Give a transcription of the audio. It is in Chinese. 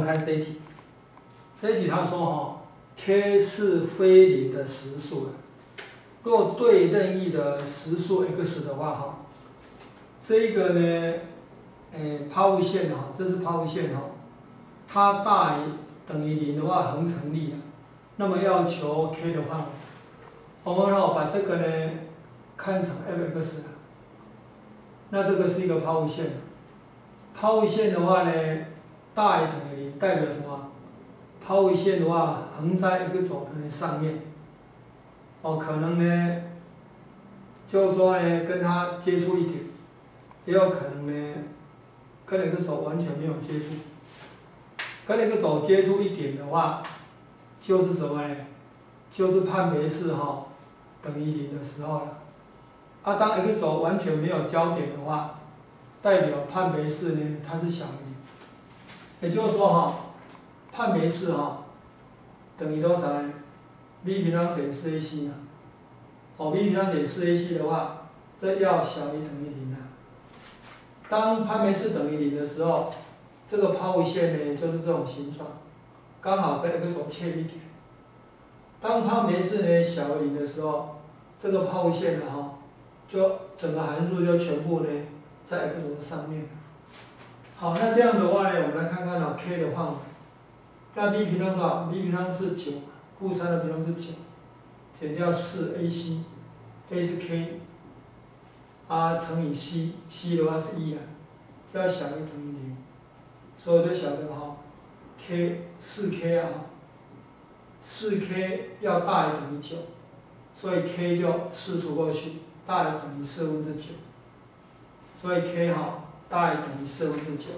看这一题，这一题他说哈，k 是非零的实数啊。若对任意的实数 x 的话哈，这个呢，诶抛物线哈，这是抛物线哈，它大于等于零的话恒成立啊。那么要求 k 的话，我们哦把这个呢看成 f(x) 那这个是一个抛物线，抛物线的话呢大于等于零，代表什么？抛物线的话横在 x 轴的上面。哦，可能呢，就是说呢，跟它接触一点，也有可能呢，跟那个手完全没有接触。跟那个手接触一点的话，就是什么呢？就是判别式哈等于零的时候了。啊，当 x 轴完全没有交点的话，代表判别式呢它是小于零。也就是说哈，判别式哈等于多少呢？b 平方减四 ac 呢？哦，b 平方减四 ac 的话，这要小于等于零啊。当判别式等于零的时候，这个抛物线呢就是这种形状，刚好跟 x 轴切一点。当判别式呢小于零的时候，这个抛物线呢哈，就整个函数就全部呢在 x 轴的上面。好，那这样的话呢，我们来看看呢 k 的范围。那 b 平方多少？b 平方是九。负三的平方是九，减掉四 ac，a 是 k，r 乘以 c，c 的话是一啊，这要小于等于零，所以就晓得哈，k 四 k 啊，四 k 要大于等于九，所以 k 就四除过去，大于等于四分之九，所以 k 哈大于等于四分之九。